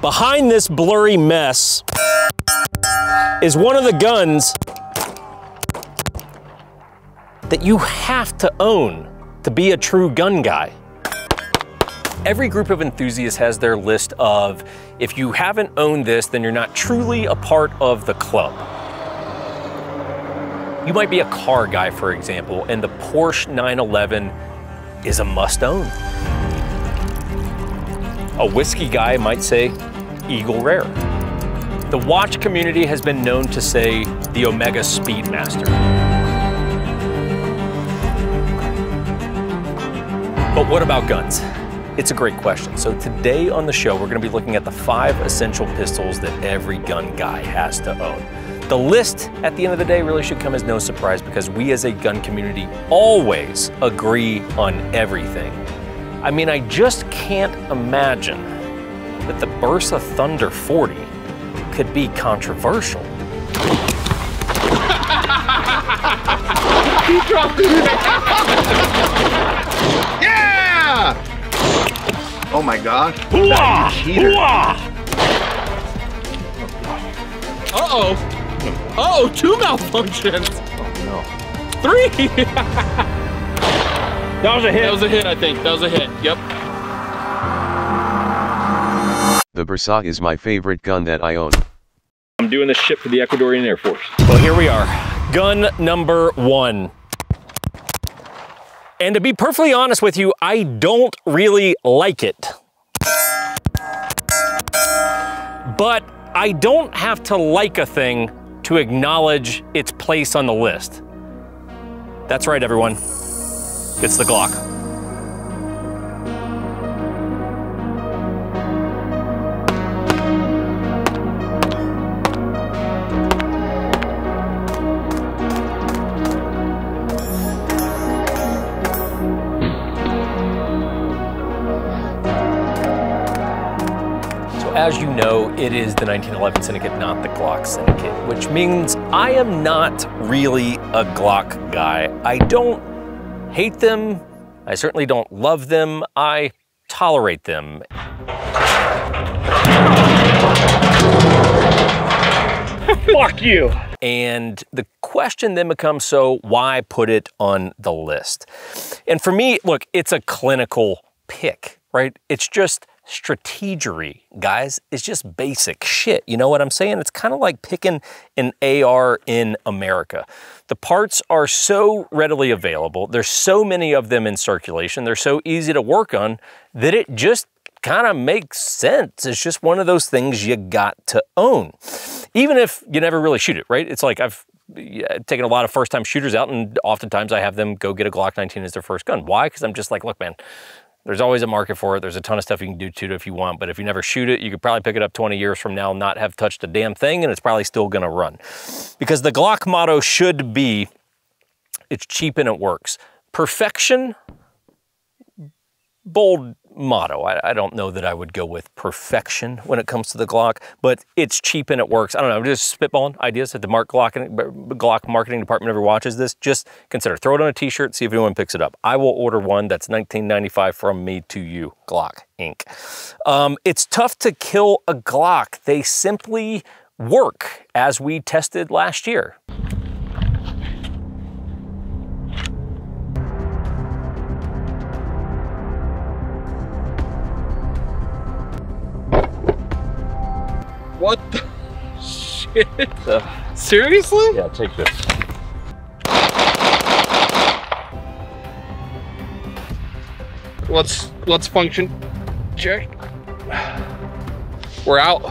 Behind this blurry mess is one of the guns that you have to own to be a true gun guy. Every group of enthusiasts has their list of, if you haven't owned this, then you're not truly a part of the club. You might be a car guy, for example, and the Porsche 911 is a must own. A whiskey guy might say Eagle Rare. The watch community has been known to say the Omega Speedmaster. But what about guns? It's a great question. So today on the show, we're gonna be looking at the five essential pistols that every gun guy has to own. The list at the end of the day really should come as no surprise because we as a gun community always agree on everything. I mean, I just can't imagine that the Bersa Thunder 40 could be controversial. he dropped it. yeah! Oh my god. Hooah! Hooah! Uh-oh. Uh-oh, two malfunctions. Oh no. Three! that was a hit. That was a hit, I think. That was a hit. Yep. The Bersa is my favorite gun that I own. I'm doing this shit for the Ecuadorian Air Force. Well, here we are. Gun number one. And to be perfectly honest with you, I don't really like it. But I don't have to like a thing to acknowledge its place on the list. That's right, everyone. It's the Glock. It is the 1911 Syndicate, not the Glock Syndicate, which means I am not really a Glock guy. I don't hate them. I certainly don't love them. I tolerate them. Fuck you. And the question then becomes so why put it on the list? And for me, look, it's a clinical pick, right? It's just strategery, guys, is just basic shit. You know what I'm saying? It's kind of like picking an AR in America. The parts are so readily available. There's so many of them in circulation. They're so easy to work on that it just kind of makes sense. It's just one of those things you got to own. Even if you never really shoot it, right? It's like I've taken a lot of first time shooters out and oftentimes I have them go get a Glock 19 as their first gun. Why? Because I'm just like, look, man, there's always a market for it. There's a ton of stuff you can do to it if you want, but if you never shoot it, you could probably pick it up 20 years from now, not have touched a damn thing, and it's probably still gonna run. Because the Glock motto should be, it's cheap and it works. Perfection, bold motto. I, I, don't know that I would go with perfection when it comes to the Glock, but it's cheap and it works. I don't know, I'm just spitballing ideas that the Mark Glock, Glock marketing department ever watches this. Just consider, throw it on a t-shirt, see if anyone picks it up. I will order one that's 1995 from me to you, Glock Inc. Um, it's tough to kill a Glock. They simply work as we tested last year. What the shit? Uh, Seriously? Yeah, take this. Let's let's function check. We're out.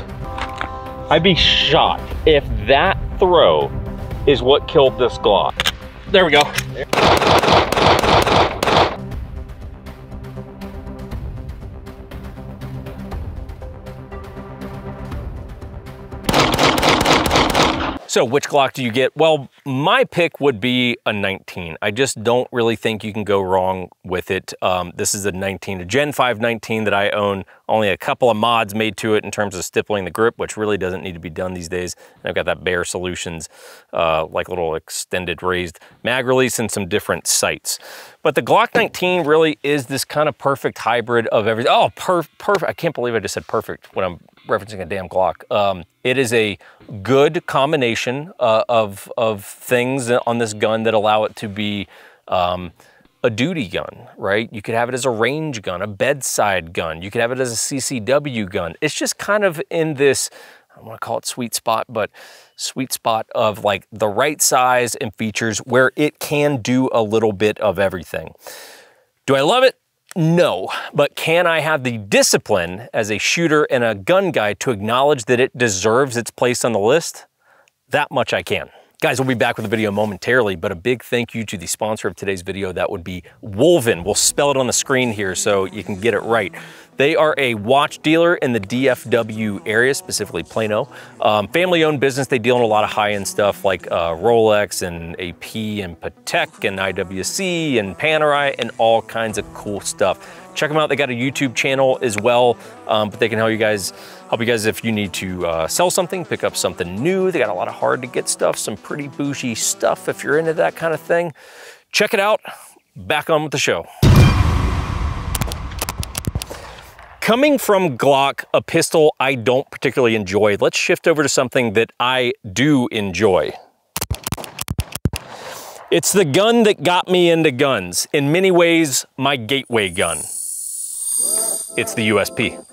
I'd be shocked if that throw is what killed this Glock. There we go. So which Glock do you get? Well, my pick would be a 19. I just don't really think you can go wrong with it. Um, this is a 19, a Gen 5 19 that I own. Only a couple of mods made to it in terms of stippling the grip, which really doesn't need to be done these days. And I've got that Bear Solutions, uh, like little extended raised mag release and some different sights. But the Glock 19 really is this kind of perfect hybrid of everything. Oh, per perfect. I can't believe I just said perfect when I'm referencing a damn Glock. Um, it is a good combination uh, of, of things on this gun that allow it to be um, a duty gun, right? You could have it as a range gun, a bedside gun. You could have it as a CCW gun. It's just kind of in this, I want to call it sweet spot, but sweet spot of like the right size and features where it can do a little bit of everything. Do I love it? No, but can I have the discipline as a shooter and a gun guy to acknowledge that it deserves its place on the list? That much I can. Guys, we'll be back with a video momentarily, but a big thank you to the sponsor of today's video. That would be Wolvyn. We'll spell it on the screen here so you can get it right. They are a watch dealer in the DFW area, specifically Plano. Um, family owned business. They deal in a lot of high end stuff like uh, Rolex and AP and Patek and IWC and Panerai and all kinds of cool stuff. Check them out. They got a YouTube channel as well, um, but they can help you guys help you guys if you need to uh, sell something, pick up something new. They got a lot of hard to get stuff, some pretty bougie stuff if you're into that kind of thing. Check it out. Back on with the show. Coming from Glock, a pistol I don't particularly enjoy, let's shift over to something that I do enjoy. It's the gun that got me into guns. In many ways, my gateway gun. It's the USP.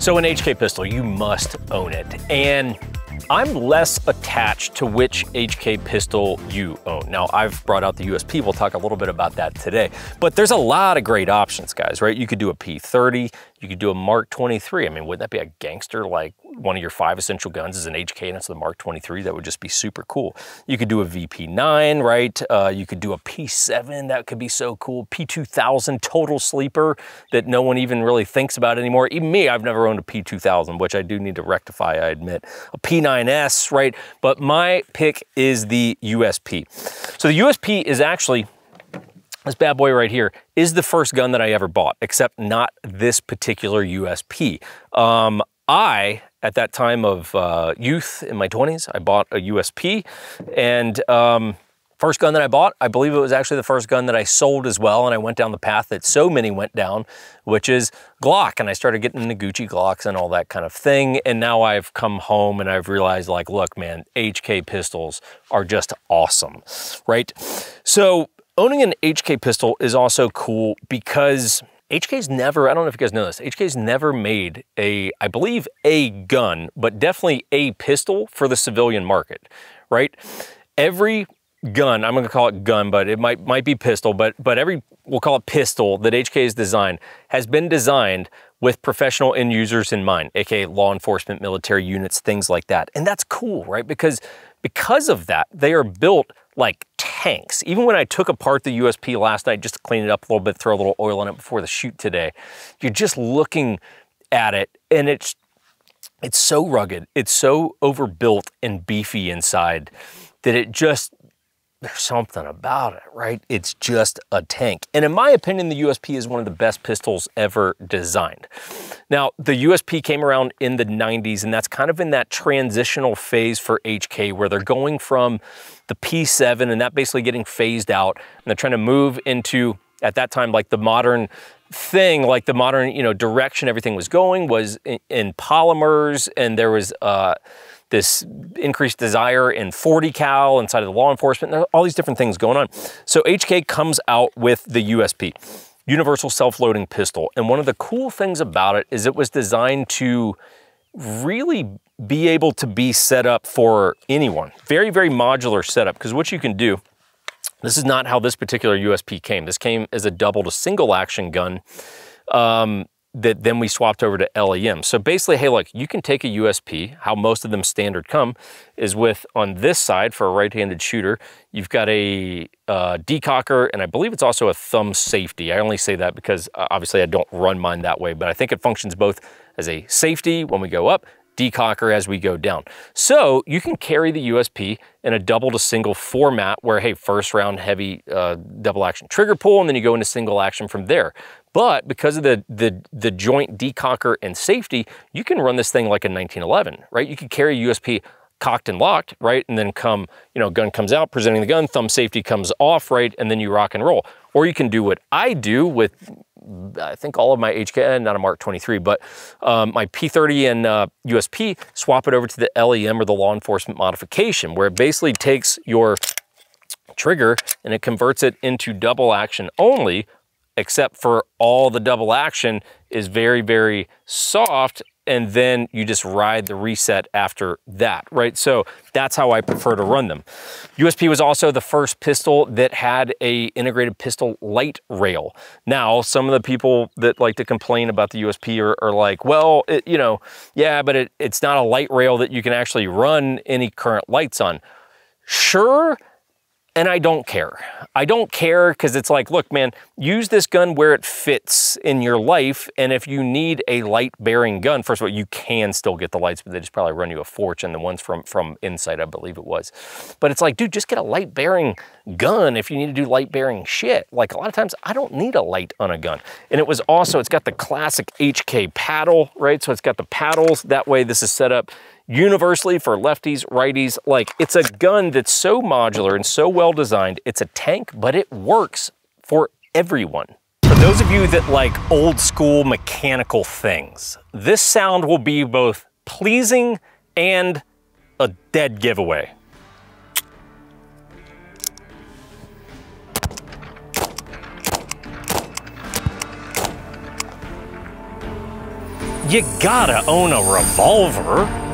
So an HK pistol, you must own it. And I'm less attached to which HK pistol you own. Now, I've brought out the USP. We'll talk a little bit about that today. But there's a lot of great options, guys, right? You could do a P30, you could do a Mark 23. I mean, wouldn't that be a gangster like one of your five essential guns is an HK and it's the Mark 23? That would just be super cool. You could do a VP9, right? Uh, you could do a P7. That could be so cool. P2000 total sleeper that no one even really thinks about anymore. Even me, I've never owned a P2000, which I do need to rectify, I admit. A P9S, right? But my pick is the USP. So the USP is actually this bad boy right here is the first gun that I ever bought, except not this particular USP. Um, I, at that time of uh, youth in my 20s, I bought a USP and um, First gun that I bought, I believe it was actually the first gun that I sold as well, and I went down the path that so many went down, which is Glock, and I started getting the Gucci Glocks and all that kind of thing, and now I've come home and I've realized like, look man, HK pistols are just awesome, right? So owning an HK pistol is also cool because HK's never, I don't know if you guys know this, HK's never made a, I believe a gun, but definitely a pistol for the civilian market, right? Every gun, I'm gonna call it gun, but it might might be pistol, but but every we'll call it pistol that HK has designed has been designed with professional end users in mind, aka law enforcement, military units, things like that. And that's cool, right? Because because of that, they are built like tanks. Even when I took apart the USP last night just to clean it up a little bit, throw a little oil in it before the shoot today, you're just looking at it and it's it's so rugged, it's so overbuilt and beefy inside that it just there's something about it, right? It's just a tank. And in my opinion, the USP is one of the best pistols ever designed. Now, the USP came around in the 90s, and that's kind of in that transitional phase for HK where they're going from the P7 and that basically getting phased out, and they're trying to move into, at that time, like the modern thing, like the modern, you know, direction everything was going was in, in polymers, and there was, uh, this increased desire in 40 cal inside of the law enforcement, all these different things going on. So HK comes out with the USP, Universal Self-Loading Pistol. And one of the cool things about it is it was designed to really be able to be set up for anyone. Very, very modular setup, because what you can do, this is not how this particular USP came. This came as a double to single action gun. Um, that then we swapped over to LEM. So basically, hey, look, you can take a USP, how most of them standard come, is with, on this side for a right-handed shooter, you've got a uh, decocker, and I believe it's also a thumb safety. I only say that because uh, obviously I don't run mine that way, but I think it functions both as a safety when we go up, decocker as we go down. So you can carry the USP in a double to single format where, hey, first round heavy uh, double action trigger pull, and then you go into single action from there. But because of the, the, the joint decocker and safety, you can run this thing like a 1911, right? You could carry USP cocked and locked, right? And then come, you know, gun comes out, presenting the gun, thumb safety comes off, right? And then you rock and roll. Or you can do what I do with, I think all of my HK, not a Mark 23, but um, my P30 and uh, USP, swap it over to the LEM or the law enforcement modification, where it basically takes your trigger and it converts it into double action only, except for all the double action is very, very soft and then you just ride the reset after that, right? So that's how I prefer to run them. USP was also the first pistol that had a integrated pistol light rail. Now, some of the people that like to complain about the USP are, are like, well, it, you know, yeah, but it, it's not a light rail that you can actually run any current lights on. Sure, and I don't care. I don't care because it's like, look, man, use this gun where it fits in your life. And if you need a light bearing gun, first of all, you can still get the lights, but they just probably run you a fortune. The ones from, from Insight, I believe it was. But it's like, dude, just get a light bearing gun if you need to do light bearing shit. Like a lot of times I don't need a light on a gun. And it was also, it's got the classic HK paddle, right? So it's got the paddles. That way this is set up universally for lefties, righties. Like it's a gun that's so modular and so well designed. It's a tank, but it works for everyone. For those of you that like old school mechanical things, this sound will be both pleasing and a dead giveaway. You gotta own a revolver.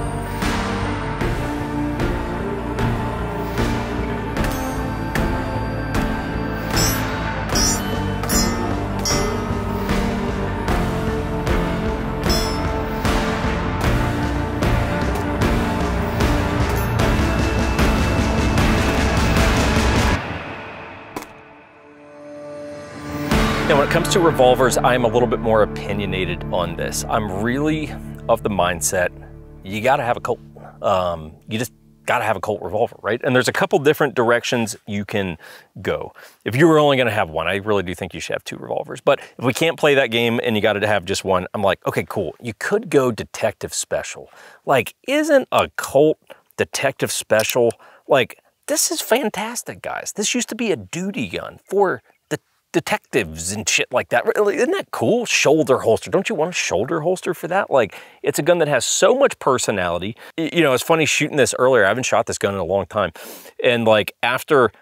Comes to revolvers, I'm a little bit more opinionated on this. I'm really of the mindset you got to have a Colt. Um, you just got to have a Colt revolver, right? And there's a couple different directions you can go. If you were only going to have one, I really do think you should have two revolvers. But if we can't play that game and you got to have just one, I'm like, okay, cool. You could go detective special. Like, isn't a Colt detective special like this is fantastic, guys. This used to be a duty gun for detectives and shit like that. Isn't that cool? Shoulder holster. Don't you want a shoulder holster for that? Like, it's a gun that has so much personality. You know, it's funny shooting this earlier. I haven't shot this gun in a long time. And like, after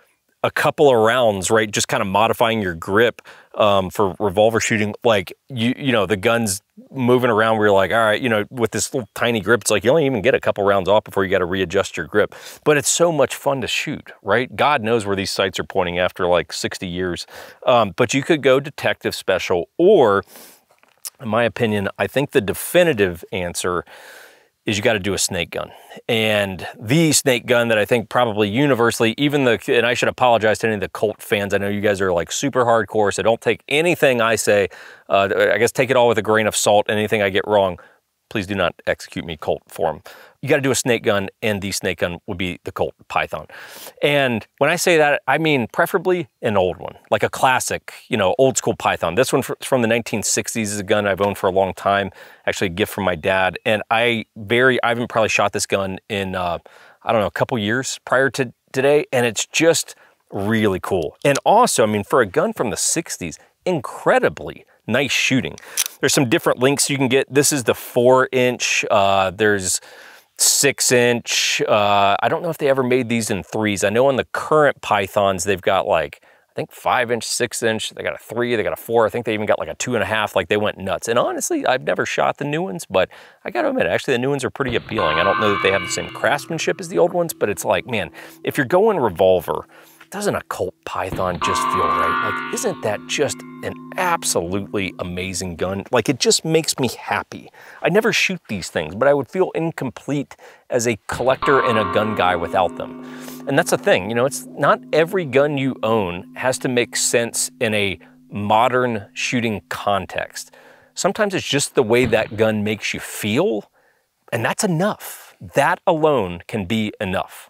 a couple of rounds, right, just kind of modifying your grip um, for revolver shooting, like, you, you know, the gun's moving around you're like, all right, you know, with this little tiny grip, it's like you only even get a couple rounds off before you got to readjust your grip. But it's so much fun to shoot, right? God knows where these sights are pointing after like 60 years. Um, but you could go detective special, or in my opinion, I think the definitive answer is you got to do a snake gun. And the snake gun that I think probably universally, even the, and I should apologize to any of the Colt fans. I know you guys are like super hardcore, so don't take anything I say, uh, I guess take it all with a grain of salt. Anything I get wrong, please do not execute me Colt form you got to do a snake gun, and the snake gun would be the Colt Python. And when I say that, I mean preferably an old one, like a classic, you know, old school Python. This one from the 1960s is a gun I've owned for a long time, actually a gift from my dad. And I very, I haven't probably shot this gun in, uh, I don't know, a couple years prior to today, and it's just really cool. And also, I mean, for a gun from the 60s, incredibly nice shooting. There's some different links you can get. This is the four inch. Uh, there's six inch. Uh, I don't know if they ever made these in threes. I know on the current Pythons, they've got like, I think five inch, six inch, they got a three, they got a four. I think they even got like a two and a half, like they went nuts. And honestly, I've never shot the new ones, but I gotta admit, actually the new ones are pretty appealing. I don't know that they have the same craftsmanship as the old ones, but it's like, man, if you're going revolver, doesn't a Colt Python just feel right? Like, isn't that just an absolutely amazing gun? Like, it just makes me happy. I never shoot these things, but I would feel incomplete as a collector and a gun guy without them. And that's the thing, you know, it's not every gun you own has to make sense in a modern shooting context. Sometimes it's just the way that gun makes you feel And that's enough. That alone can be enough.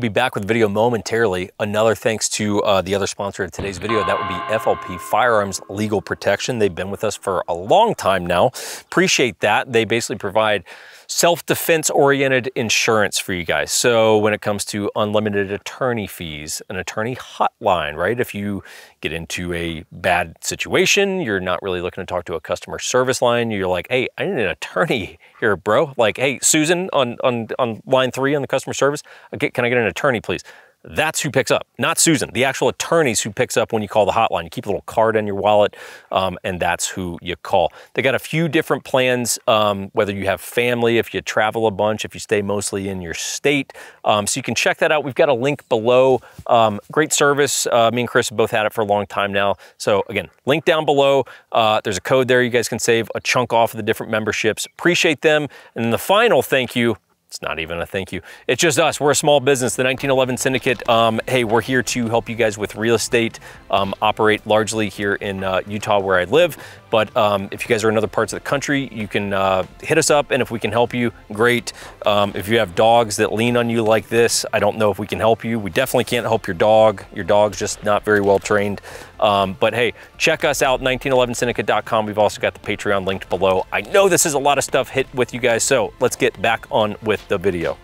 Be back with video momentarily. Another thanks to uh, the other sponsor of today's video. That would be FLP Firearms Legal Protection. They've been with us for a long time now. Appreciate that. They basically provide self-defense oriented insurance for you guys. So when it comes to unlimited attorney fees, an attorney hotline, right? If you get into a bad situation, you're not really looking to talk to a customer service line, you're like, hey, I need an attorney here, bro. Like, hey, Susan on, on, on line three on the customer service, can I get an attorney, please? That's who picks up, not Susan. The actual attorneys who picks up when you call the hotline. You keep a little card in your wallet, um, and that's who you call. They got a few different plans, um, whether you have family, if you travel a bunch, if you stay mostly in your state. Um, so you can check that out. We've got a link below. Um, great service. Uh, me and Chris have both had it for a long time now. So again, link down below. Uh, there's a code there. You guys can save a chunk off of the different memberships. Appreciate them. And the final thank you it's not even a thank you. It's just us. We're a small business, the 1911 Syndicate. Um, hey, we're here to help you guys with real estate, um, operate largely here in uh, Utah where I live. But um, if you guys are in other parts of the country, you can uh, hit us up, and if we can help you, great. Um, if you have dogs that lean on you like this, I don't know if we can help you. We definitely can't help your dog. Your dog's just not very well trained. Um, but hey, check us out, 1911syndicate.com. We've also got the Patreon linked below. I know this is a lot of stuff hit with you guys, so let's get back on with the video.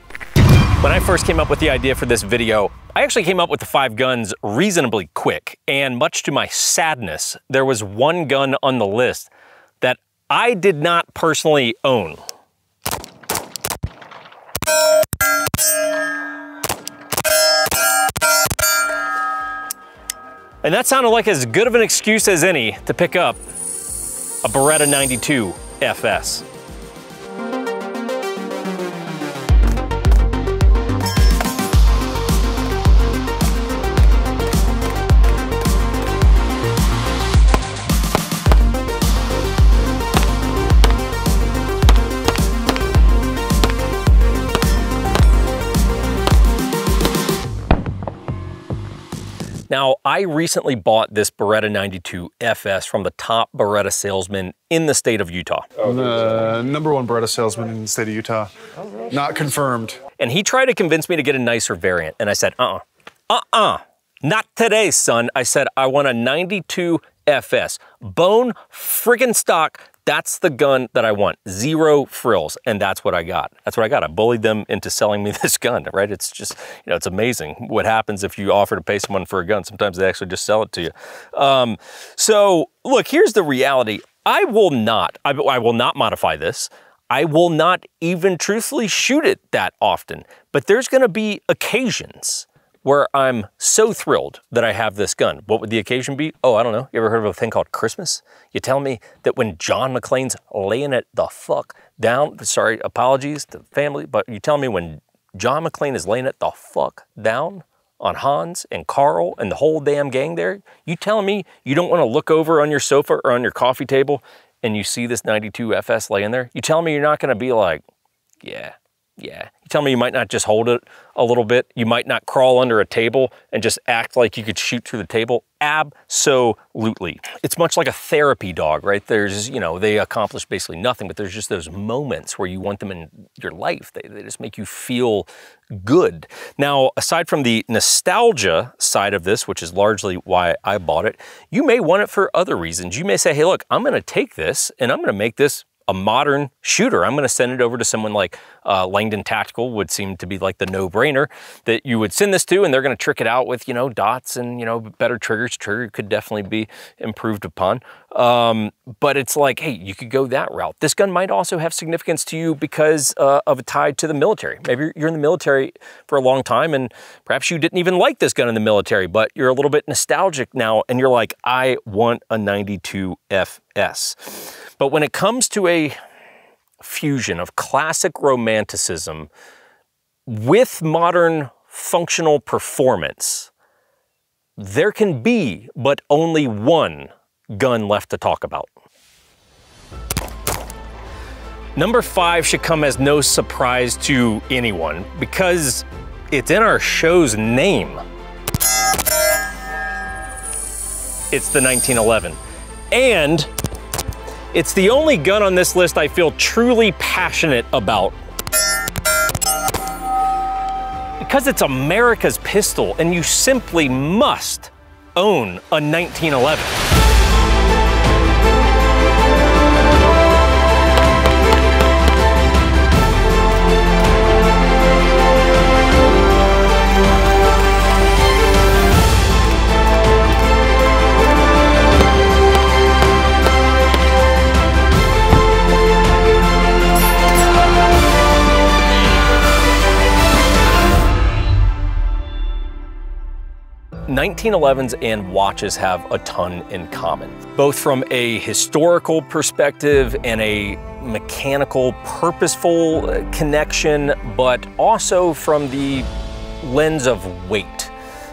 When I first came up with the idea for this video, I actually came up with the five guns reasonably quick, and much to my sadness, there was one gun on the list that I did not personally own. And that sounded like as good of an excuse as any to pick up a Beretta 92 FS. Now, I recently bought this Beretta 92 FS from the top Beretta salesman in the state of Utah. The number one Beretta salesman in the state of Utah. Not confirmed. And he tried to convince me to get a nicer variant. And I said, uh-uh, uh-uh, not today, son. I said, I want a 92 FS. Bone friggin' stock, that's the gun that I want. Zero frills. And that's what I got. That's what I got. I bullied them into selling me this gun, right? It's just, you know, it's amazing what happens if you offer to pay someone for a gun. Sometimes they actually just sell it to you. Um, so look, here's the reality. I will not, I, I will not modify this. I will not even truthfully shoot it that often, but there's gonna be occasions where I'm so thrilled that I have this gun. What would the occasion be? Oh, I don't know. You ever heard of a thing called Christmas? You tell me that when John McClane's laying it the fuck down, sorry, apologies to family, but you tell me when John McClane is laying it the fuck down on Hans and Karl and the whole damn gang there, you telling me you don't want to look over on your sofa or on your coffee table and you see this 92 FS laying there? You telling me you're not going to be like, yeah, yeah. You tell me you might not just hold it a little bit. You might not crawl under a table and just act like you could shoot through the table. Absolutely. It's much like a therapy dog, right? There's, you know, they accomplish basically nothing, but there's just those moments where you want them in your life. They, they just make you feel good. Now, aside from the nostalgia side of this, which is largely why I bought it, you may want it for other reasons. You may say, hey, look, I'm going to take this and I'm going to make this a modern shooter. I'm going to send it over to someone like uh, Langdon Tactical would seem to be like the no-brainer that you would send this to and they're going to trick it out with, you know, dots and, you know, better triggers. Trigger could definitely be improved upon. Um, but it's like, hey, you could go that route. This gun might also have significance to you because uh, of a tie to the military. Maybe you're in the military for a long time and perhaps you didn't even like this gun in the military, but you're a little bit nostalgic now and you're like, I want a 92 FS. But when it comes to a fusion of classic romanticism with modern functional performance, there can be but only one gun left to talk about. Number five should come as no surprise to anyone because it's in our show's name. It's the 1911. And It's the only gun on this list I feel truly passionate about. Because it's America's pistol and you simply must own a 1911. Nineteen elevens and watches have a ton in common, both from a historical perspective and a mechanical, purposeful uh, connection, but also from the lens of weight.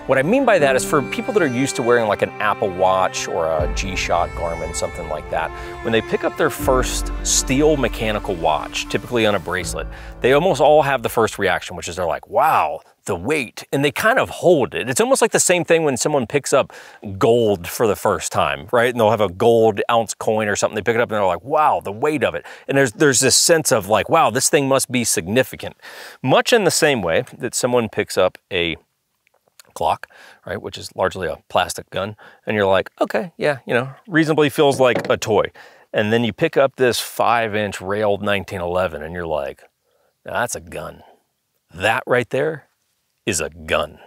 What I mean by that is for people that are used to wearing like an Apple Watch or a G-Shock Garmin, something like that, when they pick up their first steel mechanical watch, typically on a bracelet, they almost all have the first reaction, which is they're like, wow, the weight, and they kind of hold it. It's almost like the same thing when someone picks up gold for the first time, right? And they'll have a gold ounce coin or something. They pick it up and they're like, wow, the weight of it. And there's, there's this sense of like, wow, this thing must be significant. Much in the same way that someone picks up a Glock, right, which is largely a plastic gun, and you're like, okay, yeah, you know, reasonably feels like a toy. And then you pick up this five inch railed 1911 and you're like, that's a gun. That right there is a gun.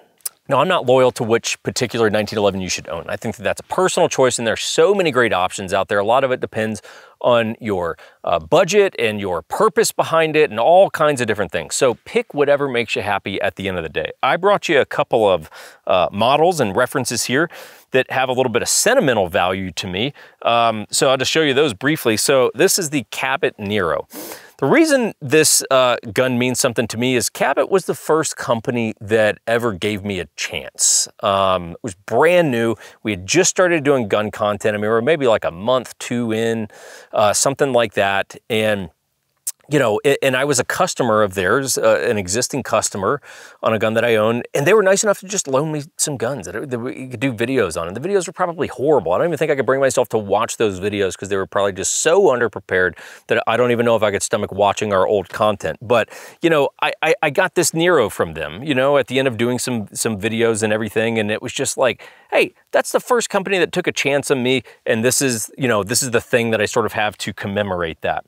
Now, I'm not loyal to which particular 1911 you should own. I think that that's a personal choice, and there are so many great options out there. A lot of it depends on your uh, budget and your purpose behind it and all kinds of different things. So pick whatever makes you happy at the end of the day. I brought you a couple of uh, models and references here that have a little bit of sentimental value to me. Um, so I'll just show you those briefly. So this is the Cabot Nero. The reason this uh, gun means something to me is Cabot was the first company that ever gave me a chance. Um, it was brand new. We had just started doing gun content. I mean, we were maybe like a month, two in, uh, something like that. And you know, and I was a customer of theirs, uh, an existing customer on a gun that I own, and they were nice enough to just loan me some guns that, that we could do videos on. And the videos were probably horrible. I don't even think I could bring myself to watch those videos because they were probably just so underprepared that I don't even know if I could stomach watching our old content. But, you know, I, I, I got this Nero from them, you know, at the end of doing some, some videos and everything. And it was just like, hey, that's the first company that took a chance on me. And this is, you know, this is the thing that I sort of have to commemorate that.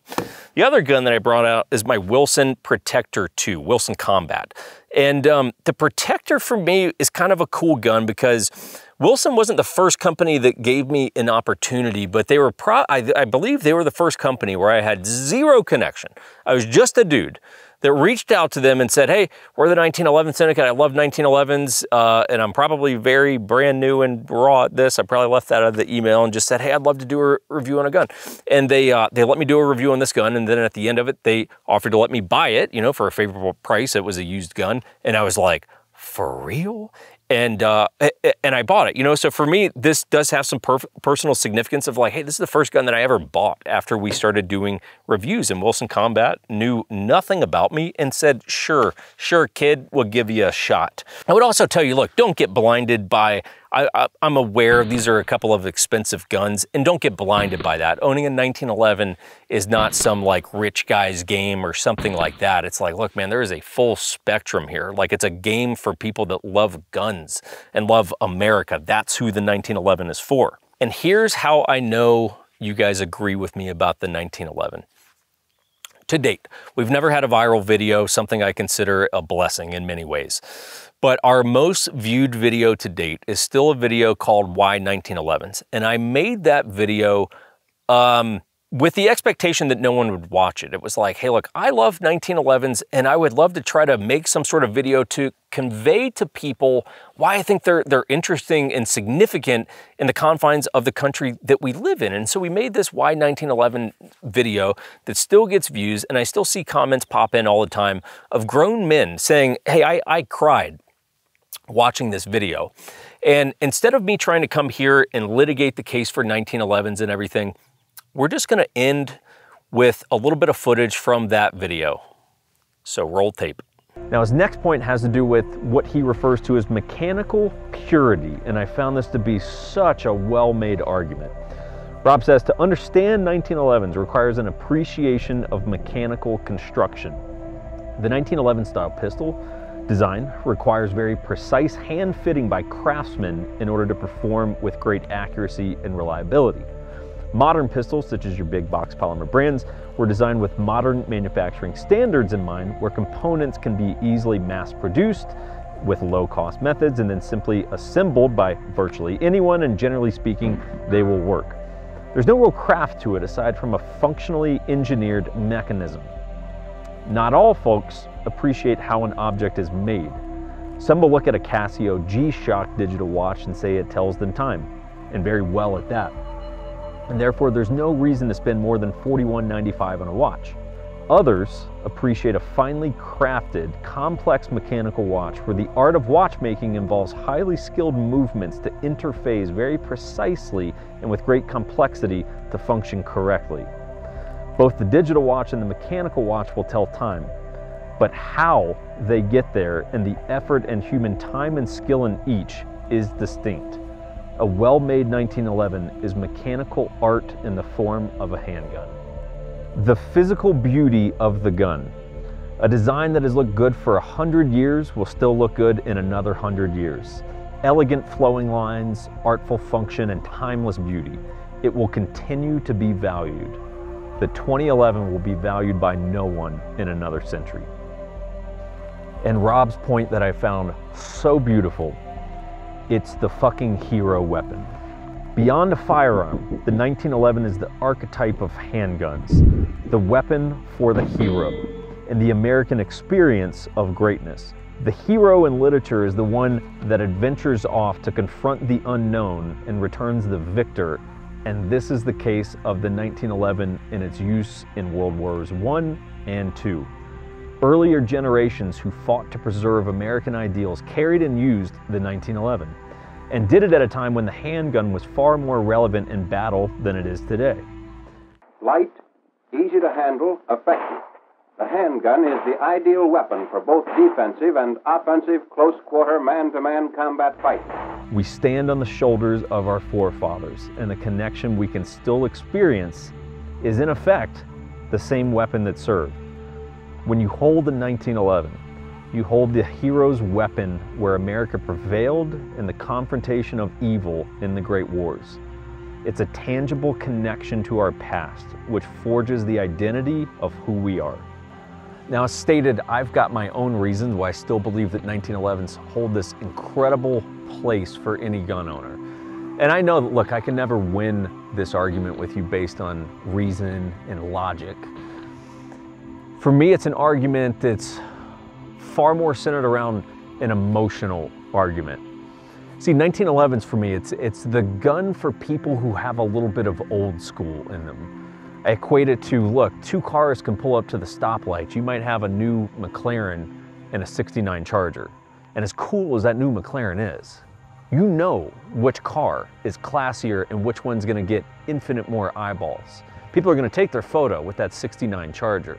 The other gun that I brought out is my Wilson Protector 2, Wilson Combat. And um, the Protector for me is kind of a cool gun because Wilson wasn't the first company that gave me an opportunity, but they were, pro I, I believe they were the first company where I had zero connection. I was just a dude that reached out to them and said, hey, we're the 1911 Syndicate. I love 1911s, uh, and I'm probably very brand new and raw at this. I probably left that out of the email and just said, hey, I'd love to do a review on a gun. And they, uh, they let me do a review on this gun, and then at the end of it, they offered to let me buy it, you know, for a favorable price. It was a used gun, and I was like, for real? And uh, and I bought it. You know, so for me, this does have some personal significance of like, hey, this is the first gun that I ever bought after we started doing reviews. And Wilson Combat knew nothing about me and said, sure, sure, kid, we'll give you a shot. I would also tell you, look, don't get blinded by I, am aware these are a couple of expensive guns, and don't get blinded by that. Owning a 1911 is not some like rich guy's game or something like that. It's like, look, man, there is a full spectrum here. Like it's a game for people that love guns and love America. That's who the 1911 is for. And here's how I know you guys agree with me about the 1911 to date. We've never had a viral video, something I consider a blessing in many ways. But our most viewed video to date is still a video called Why 1911s. And I made that video um, with the expectation that no one would watch it. It was like, hey, look, I love 1911s and I would love to try to make some sort of video to convey to people why I think they're, they're interesting and significant in the confines of the country that we live in. And so we made this Why 1911 video that still gets views and I still see comments pop in all the time of grown men saying, hey, I, I cried watching this video. And instead of me trying to come here and litigate the case for 1911s and everything, we're just gonna end with a little bit of footage from that video. So roll tape. Now his next point has to do with what he refers to as mechanical purity, and I found this to be such a well-made argument. Rob says to understand 1911s requires an appreciation of mechanical construction. The 1911 style pistol design requires very precise hand fitting by craftsmen in order to perform with great accuracy and reliability. Modern pistols, such as your big box polymer brands, were designed with modern manufacturing standards in mind where components can be easily mass produced with low cost methods and then simply assembled by virtually anyone and generally speaking, they will work. There's no real craft to it aside from a functionally engineered mechanism. Not all folks appreciate how an object is made. Some will look at a Casio G-Shock digital watch and say it tells them time, and very well at that. And therefore there's no reason to spend more than $41.95 on a watch. Others appreciate a finely crafted, complex mechanical watch where the art of watchmaking involves highly skilled movements to interface very precisely and with great complexity to function correctly. Both the digital watch and the mechanical watch will tell time, but how they get there and the effort and human time and skill in each is distinct. A well-made 1911 is mechanical art in the form of a handgun. The physical beauty of the gun. A design that has looked good for a hundred years will still look good in another hundred years. Elegant flowing lines, artful function, and timeless beauty. It will continue to be valued. The 2011 will be valued by no one in another century. And Rob's point that I found so beautiful, it's the fucking hero weapon. Beyond a firearm, the 1911 is the archetype of handguns, the weapon for the hero, and the American experience of greatness. The hero in literature is the one that adventures off to confront the unknown and returns the victor, and this is the case of the 1911 in its use in World Wars I and II. Earlier generations who fought to preserve American ideals carried and used the 1911 and did it at a time when the handgun was far more relevant in battle than it is today. Light, easy to handle, effective. The handgun is the ideal weapon for both defensive and offensive close quarter man to man combat fights. We stand on the shoulders of our forefathers, and the connection we can still experience is, in effect, the same weapon that served. When you hold the 1911, you hold the hero's weapon where America prevailed in the confrontation of evil in the Great Wars. It's a tangible connection to our past, which forges the identity of who we are. Now, as stated, I've got my own reasons why I still believe that 1911s hold this incredible place for any gun owner. And I know, look, I can never win this argument with you based on reason and logic. For me, it's an argument that's far more centered around an emotional argument. See, 1911s for me, it's, it's the gun for people who have a little bit of old school in them. I equate it to, look, two cars can pull up to the stoplight. You might have a new McLaren and a 69 Charger. And as cool as that new McLaren is, you know which car is classier and which one's gonna get infinite more eyeballs. People are gonna take their photo with that 69 Charger.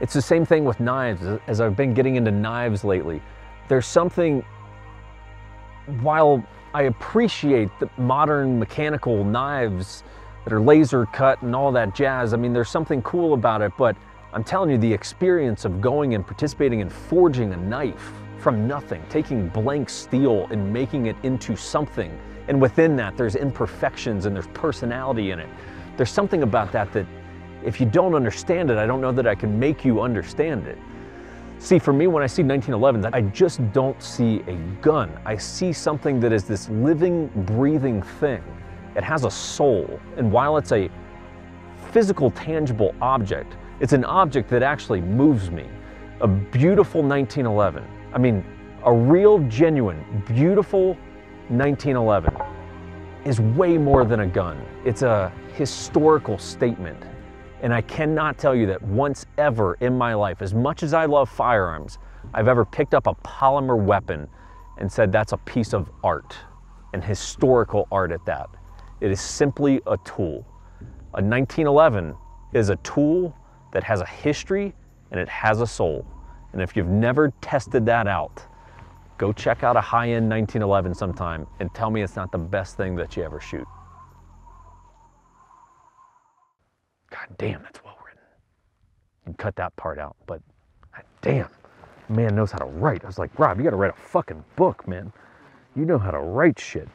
It's the same thing with knives. As I've been getting into knives lately, there's something, while I appreciate the modern mechanical knives that are laser cut and all that jazz, I mean, there's something cool about it, but I'm telling you, the experience of going and participating in forging a knife from nothing, taking blank steel and making it into something, and within that, there's imperfections and there's personality in it. There's something about that that if you don't understand it, I don't know that I can make you understand it. See, for me, when I see 1911s, I just don't see a gun. I see something that is this living, breathing thing. It has a soul. And while it's a physical, tangible object, it's an object that actually moves me. A beautiful 1911. I mean, a real, genuine, beautiful 1911 is way more than a gun. It's a historical statement. And I cannot tell you that once ever in my life, as much as I love firearms, I've ever picked up a polymer weapon and said that's a piece of art, and historical art at that. It is simply a tool. A 1911 is a tool that has a history and it has a soul. And if you've never tested that out, go check out a high-end 1911 sometime and tell me it's not the best thing that you ever shoot. God damn, that's well written. You cut that part out, but damn, man knows how to write. I was like, Rob, you gotta write a fucking book, man. You know how to write shit.